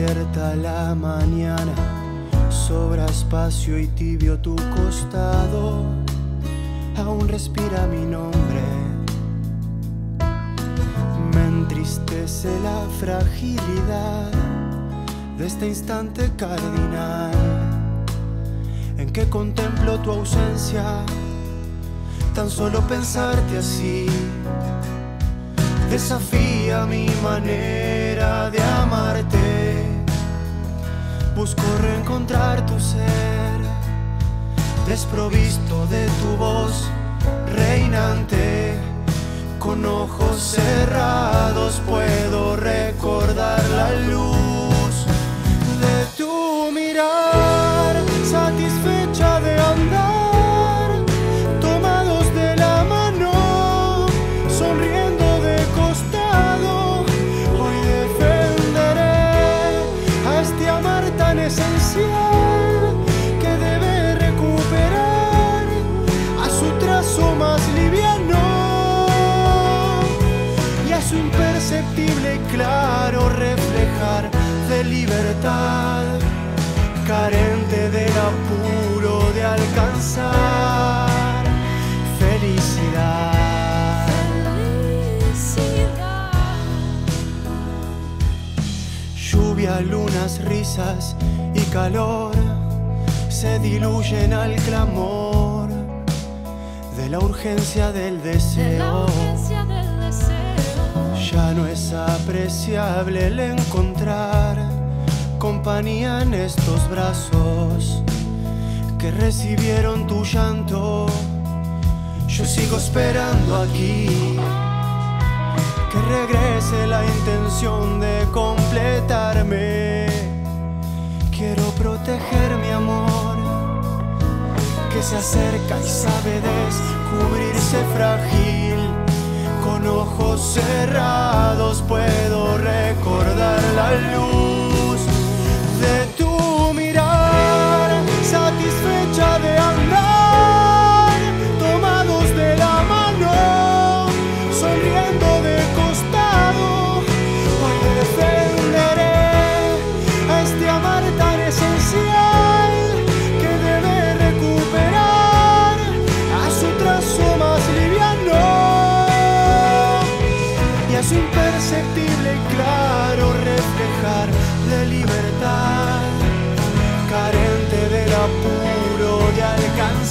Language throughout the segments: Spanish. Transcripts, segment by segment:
llega la mañana, sobra espacio y tibio tu costado, aún respira mi nombre. Me entristece la fragilidad de este instante cardinal en que contemplo tu ausencia, tan solo pensarte así desafía mi manera de amarte. Busco reencontrar tu ser, desprovisto de tu voz reinante. Con ojos cerrados puedo recordar la luz que debe recuperar a su trazo más liviano y a su imperceptible claro reflejar de libertad, carente del apuro de alcanzar felicidad. Lluvia, lunas, risas calor se diluyen al clamor de la urgencia del deseo. Ya no es apreciable el encontrar compañía en estos brazos que recibieron tu llanto. Yo sigo esperando aquí que regrese la intención de completarme. Quiero proteger mi amor que se acerca y sabe descubrirse frágil. Con ojos cerrados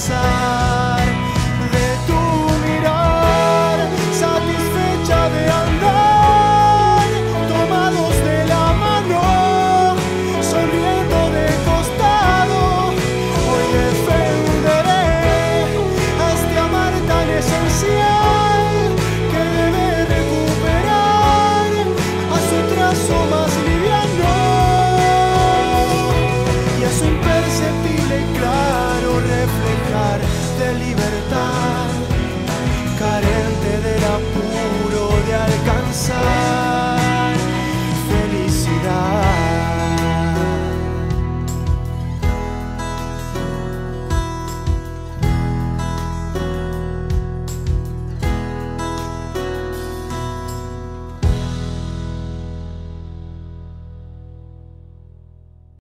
libertad,